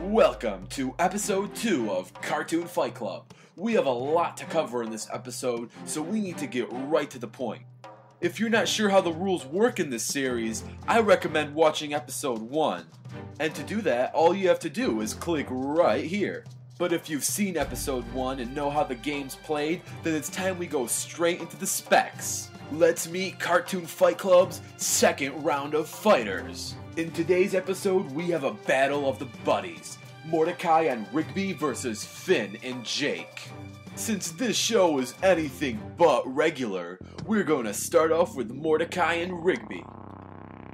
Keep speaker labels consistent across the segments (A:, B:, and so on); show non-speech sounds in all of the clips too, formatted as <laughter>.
A: Welcome to episode 2 of Cartoon Fight Club. We have a lot to cover in this episode, so we need to get right to the point. If you're not sure how the rules work in this series, I recommend watching episode 1. And to do that, all you have to do is click right here. But if you've seen episode 1 and know how the game's played, then it's time we go straight into the specs. Let's meet Cartoon Fight Club's second round of fighters. In today's episode, we have a battle of the buddies Mordecai and Rigby versus Finn and Jake. Since this show is anything but regular, we're going to start off with Mordecai and Rigby.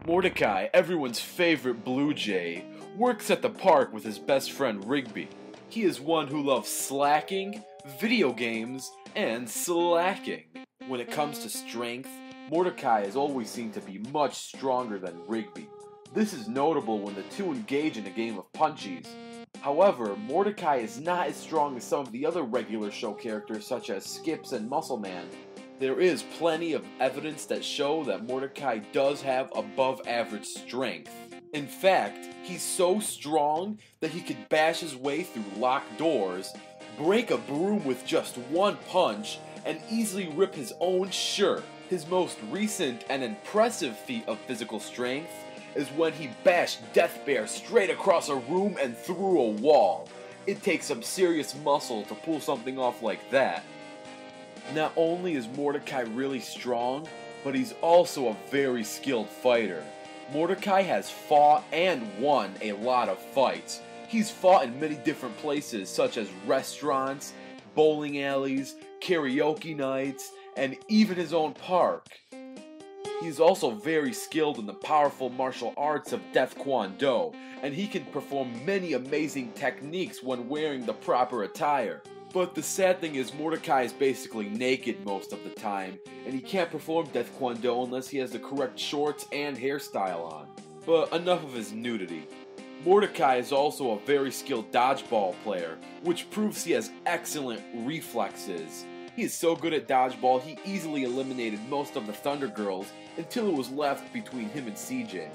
A: Mordecai, everyone's favorite Blue Jay, works at the park with his best friend Rigby. He is one who loves slacking, video games, and slacking. When it comes to strength, Mordecai is always seen to be much stronger than Rigby. This is notable when the two engage in a game of punchies. However, Mordecai is not as strong as some of the other regular show characters such as Skips and Muscle Man. There is plenty of evidence that show that Mordecai does have above average strength. In fact, he's so strong that he could bash his way through locked doors, break a broom with just one punch, and easily rip his own shirt. His most recent and impressive feat of physical strength is when he bashed Death Bear straight across a room and through a wall. It takes some serious muscle to pull something off like that. Not only is Mordecai really strong, but he's also a very skilled fighter. Mordecai has fought and won a lot of fights. He's fought in many different places, such as restaurants, bowling alleys, karaoke nights, and even his own park. He's also very skilled in the powerful martial arts of Death Kwon Do, and he can perform many amazing techniques when wearing the proper attire. But the sad thing is, Mordecai is basically naked most of the time, and he can't perform Death Kwon Do unless he has the correct shorts and hairstyle on. But enough of his nudity. Mordecai is also a very skilled dodgeball player, which proves he has excellent reflexes. He is so good at dodgeball, he easily eliminated most of the Thunder Girls until it was left between him and CJ.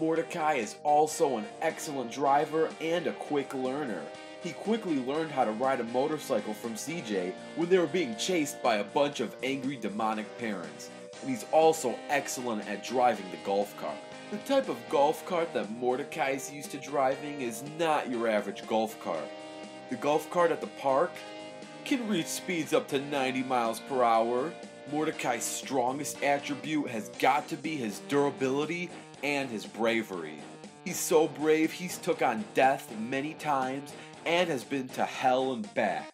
A: Mordecai is also an excellent driver and a quick learner. He quickly learned how to ride a motorcycle from CJ when they were being chased by a bunch of angry demonic parents. And he's also excellent at driving the golf cart. The type of golf cart that Mordecai is used to driving is not your average golf cart. The golf cart at the park can reach speeds up to 90 miles per hour. Mordecai's strongest attribute has got to be his durability and his bravery. He's so brave he's took on death many times and has been to hell and back.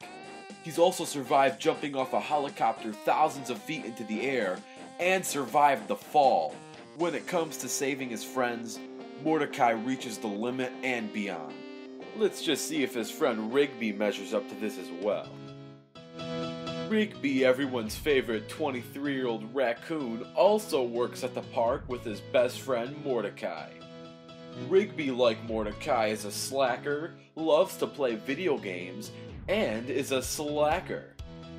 A: He's also survived jumping off a helicopter thousands of feet into the air and survived the fall. When it comes to saving his friends, Mordecai reaches the limit and beyond. Let's just see if his friend Rigby measures up to this as well. Rigby, everyone's favorite 23 year old raccoon, also works at the park with his best friend Mordecai. Rigby, like Mordecai, is a slacker, loves to play video games, and is a slacker.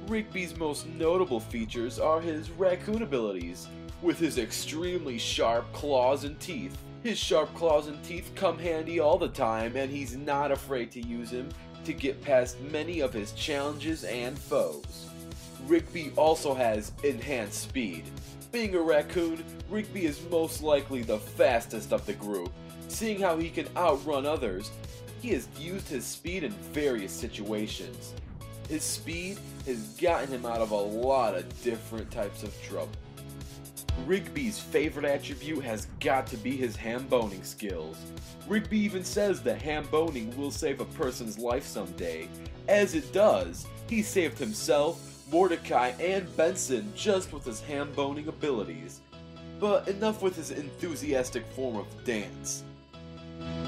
A: Rigby's most notable features are his raccoon abilities, with his extremely sharp claws and teeth. His sharp claws and teeth come handy all the time, and he's not afraid to use them to get past many of his challenges and foes. Rigby also has enhanced speed. Being a raccoon, Rigby is most likely the fastest of the group. Seeing how he can outrun others, he has used his speed in various situations. His speed has gotten him out of a lot of different types of trouble. Rigby's favorite attribute has got to be his ham boning skills. Rigby even says that ham boning will save a person's life someday. As it does, he saved himself, Mordecai, and Benson just with his ham boning abilities. But enough with his enthusiastic form of dance.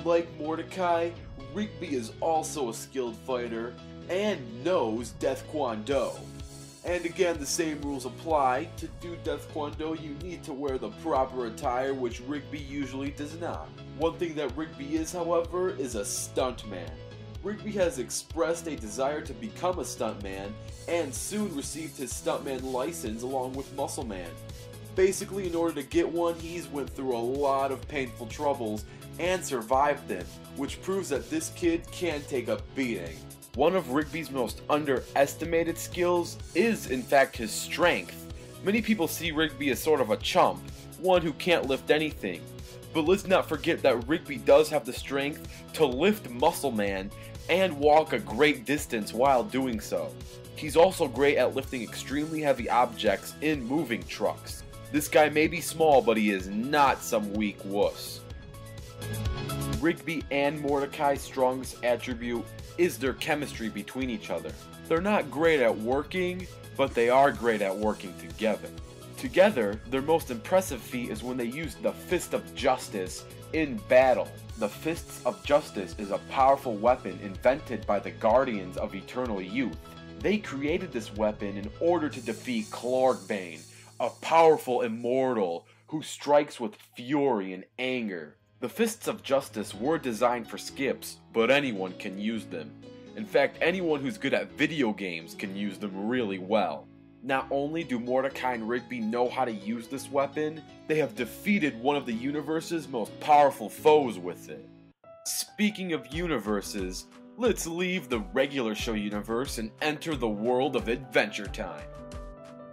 A: Like Mordecai, Rigby is also a skilled fighter and knows Death Kwon. And again, the same rules apply. To do Death Kwon you need to wear the proper attire, which Rigby usually does not. One thing that Rigby is, however, is a stuntman. Rigby has expressed a desire to become a stuntman and soon received his stuntman license along with Muscle Man. Basically, in order to get one, he's went through a lot of painful troubles and survived them, which proves that this kid can take a beating. One of Rigby's most underestimated skills is, in fact, his strength. Many people see Rigby as sort of a chump, one who can't lift anything. But let's not forget that Rigby does have the strength to lift Muscle Man and walk a great distance while doing so. He's also great at lifting extremely heavy objects in moving trucks. This guy may be small, but he is not some weak wuss. Rigby and Mordecai's strongest attribute is their chemistry between each other. They're not great at working, but they are great at working together. Together, their most impressive feat is when they use the Fist of Justice in battle. The Fists of Justice is a powerful weapon invented by the Guardians of Eternal Youth. They created this weapon in order to defeat Klorgbane, a powerful immortal who strikes with fury and anger. The Fists of Justice were designed for skips, but anyone can use them. In fact, anyone who's good at video games can use them really well. Not only do Mordecai and Rigby know how to use this weapon, they have defeated one of the universe's most powerful foes with it. Speaking of universes, let's leave the regular show universe and enter the world of Adventure Time.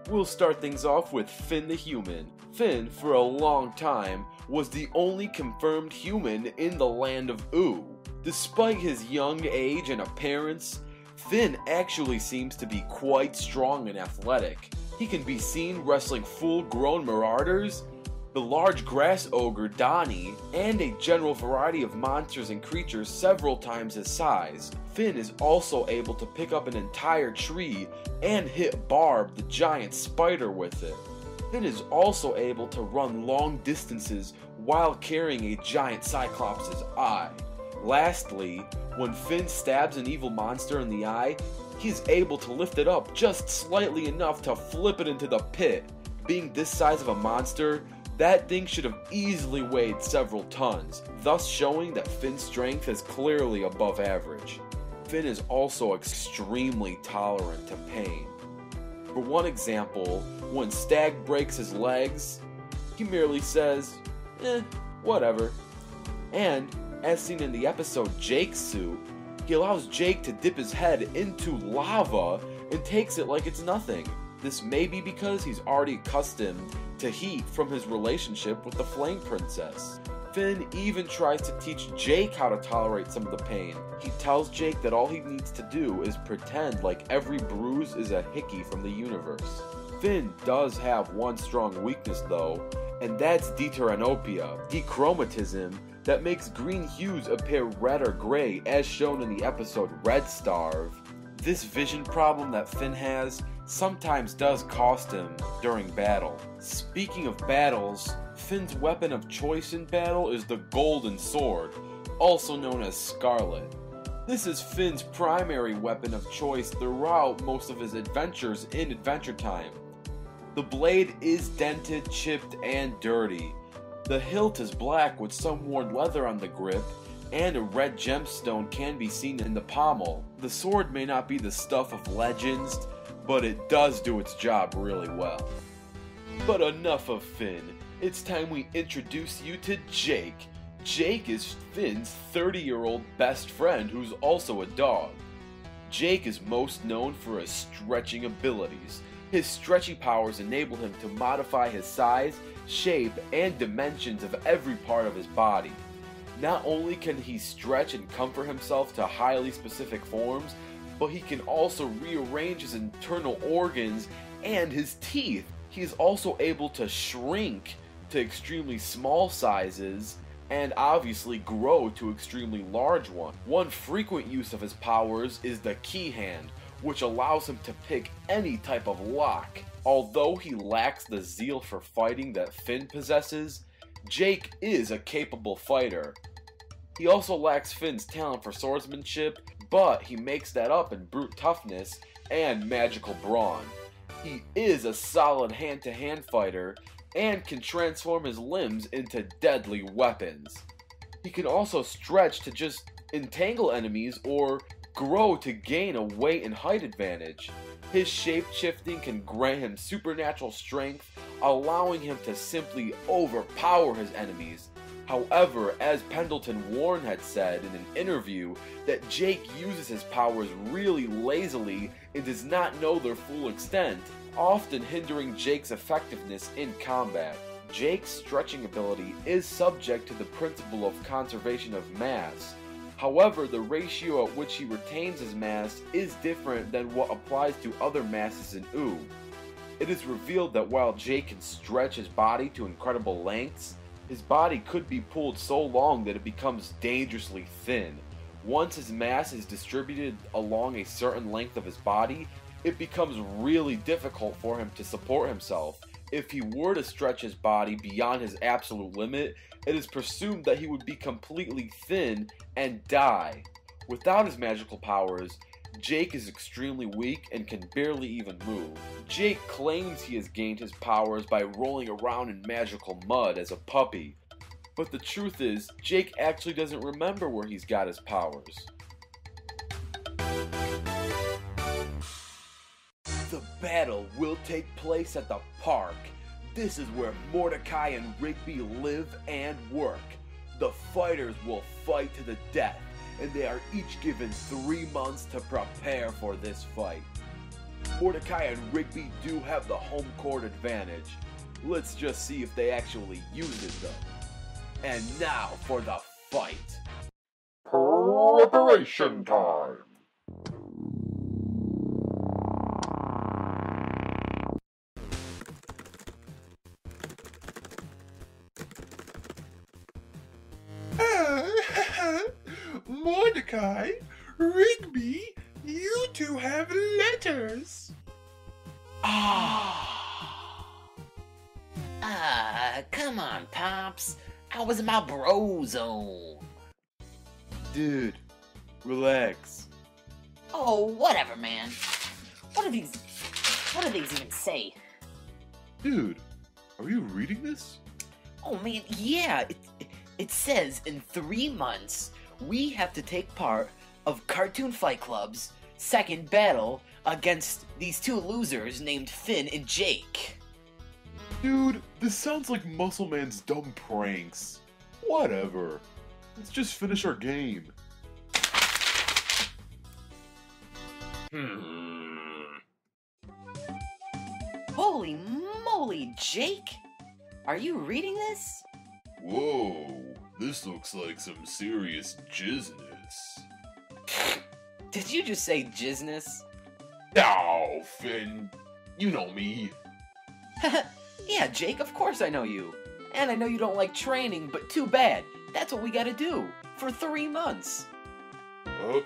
A: We'll start things off with Finn the Human. Finn, for a long time, was the only confirmed human in the land of Ooo. Despite his young age and appearance, Finn actually seems to be quite strong and athletic. He can be seen wrestling full grown marauders, the large grass ogre Donny, and a general variety of monsters and creatures several times his size. Finn is also able to pick up an entire tree and hit Barb the giant spider with it. Finn is also able to run long distances while carrying a giant Cyclops' eye. Lastly, when Finn stabs an evil monster in the eye, he's able to lift it up just slightly enough to flip it into the pit. Being this size of a monster, that thing should have easily weighed several tons, thus showing that Finn's strength is clearly above average. Finn is also extremely tolerant to pain. For one example, when Stag breaks his legs, he merely says, eh, whatever. And as seen in the episode Jake Suit, he allows Jake to dip his head into lava and takes it like it's nothing. This may be because he's already accustomed to heat from his relationship with the Flame Princess. Finn even tries to teach Jake how to tolerate some of the pain. He tells Jake that all he needs to do is pretend like every bruise is a hickey from the universe. Finn does have one strong weakness though, and that's deuteranopia, dichromatism, that makes green hues appear red or gray as shown in the episode Red Starve. This vision problem that Finn has sometimes does cost him during battle. Speaking of battles, Finn's weapon of choice in battle is the Golden Sword, also known as Scarlet. This is Finn's primary weapon of choice throughout most of his adventures in Adventure Time. The blade is dented, chipped, and dirty, the hilt is black with some worn leather on the grip, and a red gemstone can be seen in the pommel. The sword may not be the stuff of legends, but it does do its job really well. But enough of Finn. It's time we introduce you to Jake. Jake is Finn's 30 year old best friend who's also a dog. Jake is most known for his stretching abilities. His stretchy powers enable him to modify his size shape, and dimensions of every part of his body. Not only can he stretch and comfort himself to highly specific forms, but he can also rearrange his internal organs and his teeth. He is also able to shrink to extremely small sizes and obviously grow to extremely large ones. One frequent use of his powers is the key hand, which allows him to pick any type of lock. Although he lacks the zeal for fighting that Finn possesses, Jake is a capable fighter. He also lacks Finn's talent for swordsmanship, but he makes that up in brute toughness and magical brawn. He is a solid hand to hand fighter and can transform his limbs into deadly weapons. He can also stretch to just entangle enemies, or grow to gain a weight and height advantage. His shape shifting can grant him supernatural strength, allowing him to simply overpower his enemies. However, as Pendleton Ward had said in an interview, that Jake uses his powers really lazily and does not know their full extent, often hindering Jake's effectiveness in combat. Jake's stretching ability is subject to the principle of conservation of mass. However, the ratio at which he retains his mass is different than what applies to other masses in Ooo. It is revealed that while Jake can stretch his body to incredible lengths, his body could be pulled so long that it becomes dangerously thin. Once his mass is distributed along a certain length of his body, it becomes really difficult for him to support himself. If he were to stretch his body beyond his absolute limit, it is presumed that he would be completely thin and die. Without his magical powers, Jake is extremely weak and can barely even move. Jake claims he has gained his powers by rolling around in magical mud as a puppy. But the truth is, Jake actually doesn't remember where he's got his powers. The battle will take place at the park. This is where Mordecai and Rigby live and work. The fighters will fight to the death, and they are each given three months to prepare for this fight. Mordecai and Rigby do have the home court advantage. Let's just see if they actually use it though. And now for the fight.
B: Preparation time.
C: Mordecai, Rigby, you two have letters.
A: Ah.
D: Ah, come on, Pops. I was in my bro zone.
A: Dude, relax.
D: Oh, whatever, man. What do these. What do these even say?
A: Dude, are you reading this?
D: Oh, man, yeah. It, it says in three months, we have to take part of Cartoon Fight Club's second battle against these two losers named Finn and Jake.
A: Dude, this sounds like Muscle Man's dumb pranks. Whatever. Let's just finish our game.
D: Hmm. Holy moly, Jake! Are you reading this?
B: Whoa, this looks like some serious jizness.
D: Did you just say jizness?
B: Now, Finn, you know me. <laughs>
D: yeah, Jake, of course I know you. And I know you don't like training, but too bad. That's what we gotta do. For three months.
B: Oh,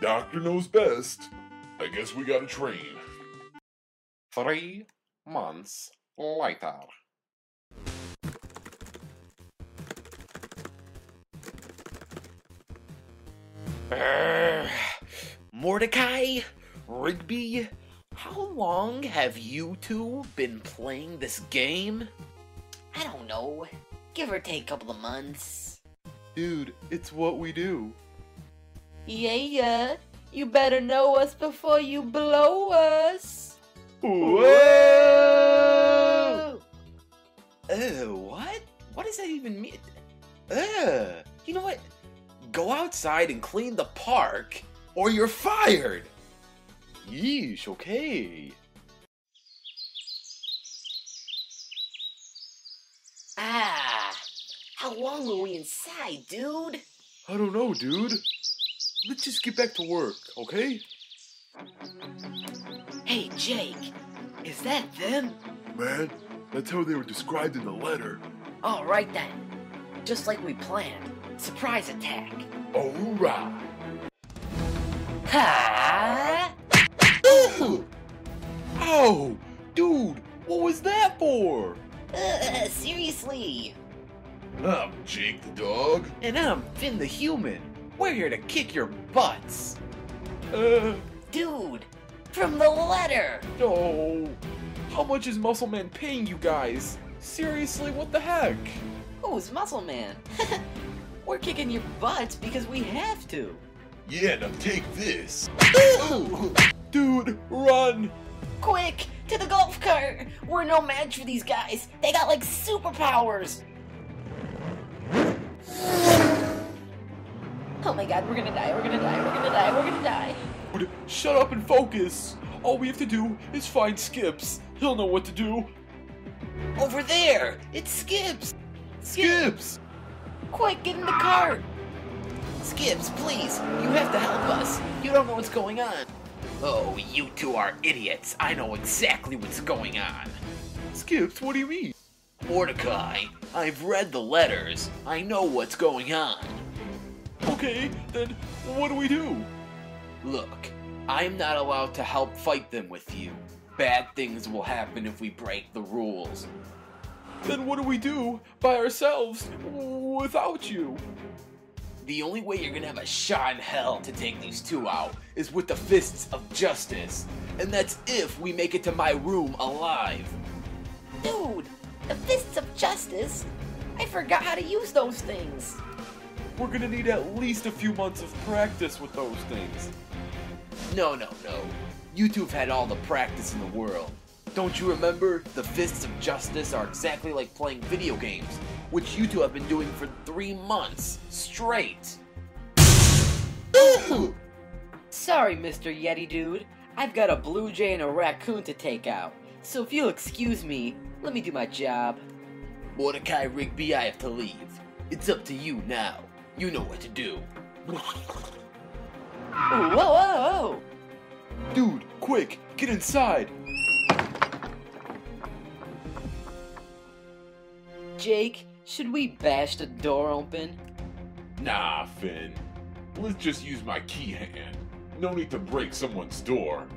B: doctor knows best. I guess we gotta train.
A: Three months later.
D: Brr. <sighs> Mordecai? Rigby? How long have you two been playing this game? I don't know. Give or take a couple of months.
A: Dude, it's what we do.
D: Yeah, yeah. You better know us before you blow us.
A: Whoa!
D: Uh, what? What does that even mean? Uh, you know what? Go outside and clean the park, or you're fired.
A: Yeesh, okay.
D: Ah, how long were we inside, dude?
A: I don't know, dude. Let's just get back to work, okay?
D: Hey, Jake, is that them?
B: Man, that's how they were described in the letter.
D: All right then. Just like we planned. Surprise attack.
B: Alright.
D: Ha!
A: Ooh! <laughs> Oh, dude, what was that for?
D: Uh, seriously.
B: I'm Jake the dog.
D: And I'm Finn the human. We're here to kick your butts.
A: Uh,
D: Dude, from the letter.
A: no. How much is Muscle Man paying you guys? Seriously, what the heck?
D: Who's Muscle Man? <laughs>
E: We're kicking your butts because we have to.
B: Yeah, now take this. <laughs>
A: Dude, run!
E: Quick, to the golf cart! We're no match for these guys. They got like superpowers. Oh my god, we're gonna die, we're gonna die, we're gonna die, we're gonna die.
A: Dude, Shut up and focus! All we have to do is find Skips. He'll know what to do.
D: Over there! It skips!
A: Skips!
E: Quick, get in the cart!
D: Skips, please! You have to help us! You don't know what's going on! Oh, you two are idiots! I know exactly what's going on!
A: Skips, what do you mean?
D: Mordecai, I've read the letters. I know what's going on.
A: Okay, then what do we do?
D: Look, I'm not allowed to help fight them with you. Bad things will happen if we break the rules.
A: Then what do we do by ourselves without you?
D: The only way you're gonna have a shot in hell to take these two out is with the fists of justice. And that's if we make it to my room alive.
E: Dude, the fists of justice? I forgot how to use those things.
A: We're gonna need at least a few months of practice with those things.
D: No, no, no. You two have had all the practice in the world. Don't you remember? The Fists of Justice are exactly like playing video games, which you two have been doing for three months straight.
E: Sorry, Mr. Yeti Dude. I've got a blue jay and a raccoon to take out. So if you'll excuse me, let me do my job.
D: Mordecai Rigby, I have to leave. It's up to you now. You know what to do.
E: Whoa, whoa, whoa!
A: Dude, quick, get inside!
E: Jake, should we bash the door open?
B: Nah, Finn. Let's just use my key hand. No need to break someone's door.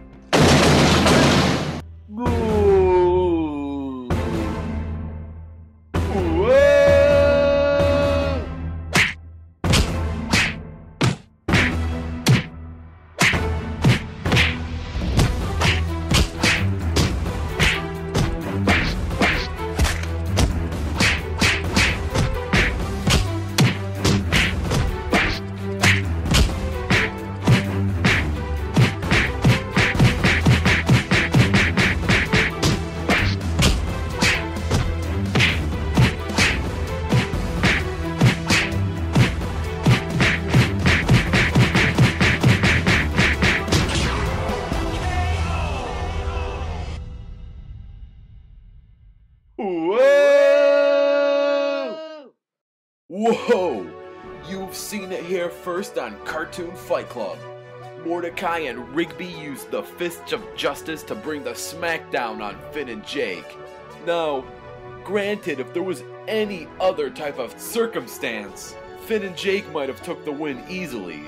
A: Whoa! First on Cartoon Fight Club. Mordecai and Rigby used the Fists of Justice to bring the smackdown on Finn and Jake. Now, granted, if there was any other type of circumstance, Finn and Jake might have took the win easily.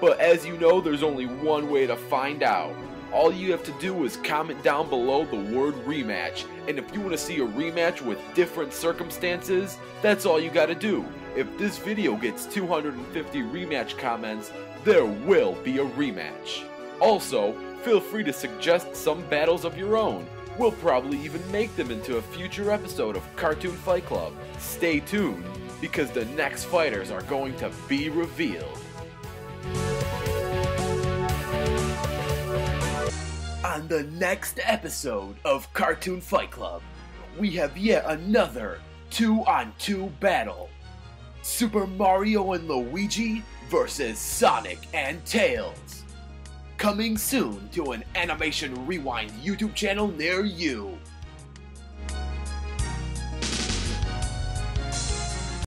A: But as you know, there's only one way to find out. All you have to do is comment down below the word rematch, and if you want to see a rematch with different circumstances, that's all you gotta do. If this video gets 250 rematch comments, there will be a rematch. Also, feel free to suggest some battles of your own. We'll probably even make them into a future episode of Cartoon Fight Club. Stay tuned, because the next fighters are going to be revealed. On the next episode of Cartoon Fight Club, we have yet another two on two battle Super Mario and Luigi versus Sonic and Tails. Coming soon to an Animation Rewind YouTube channel near you.